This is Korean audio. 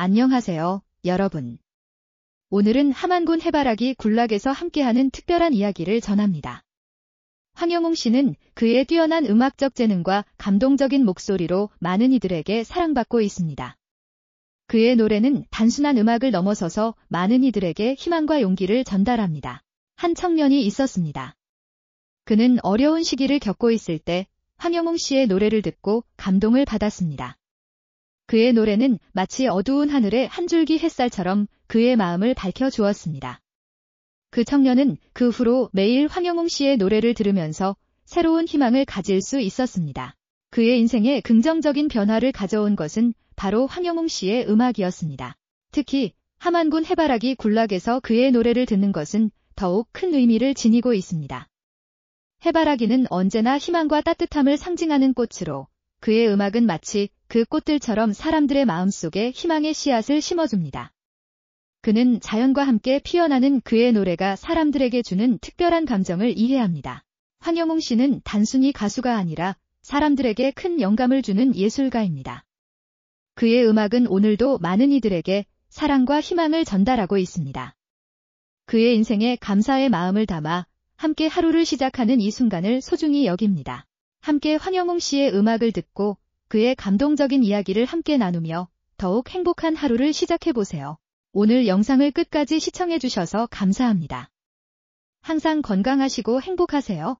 안녕하세요, 여러분. 오늘은 함안군 해바라기 군락에서 함께하는 특별한 이야기를 전합니다. 황영웅 씨는 그의 뛰어난 음악적 재능과 감동적인 목소리로 많은 이들에게 사랑받고 있습니다. 그의 노래는 단순한 음악을 넘어서서 많은 이들에게 희망과 용기를 전달합니다. 한 청년이 있었습니다. 그는 어려운 시기를 겪고 있을 때 황영웅 씨의 노래를 듣고 감동을 받았습니다. 그의 노래는 마치 어두운 하늘의 한 줄기 햇살처럼 그의 마음을 밝혀주었습니다. 그 청년은 그 후로 매일 황영웅 씨의 노래를 들으면서 새로운 희망을 가질 수 있었습니다. 그의 인생에 긍정적인 변화를 가져온 것은 바로 황영웅 씨의 음악이었습니다. 특히 함안군 해바라기 군락에서 그의 노래를 듣는 것은 더욱 큰 의미를 지니고 있습니다. 해바라기는 언제나 희망과 따뜻함을 상징하는 꽃으로 그의 음악은 마치 그 꽃들처럼 사람들의 마음속에 희망의 씨앗을 심어줍니다. 그는 자연과 함께 피어나는 그의 노래가 사람들에게 주는 특별한 감정을 이해합니다. 황영웅 씨는 단순히 가수가 아니라 사람들에게 큰 영감을 주는 예술가입니다. 그의 음악은 오늘도 많은 이들에게 사랑과 희망을 전달하고 있습니다. 그의 인생에 감사의 마음을 담아 함께 하루를 시작하는 이 순간을 소중히 여깁니다. 함께 황영웅 씨의 음악을 듣고 그의 감동적인 이야기를 함께 나누며 더욱 행복한 하루를 시작해보세요. 오늘 영상을 끝까지 시청해주셔서 감사합니다. 항상 건강하시고 행복하세요.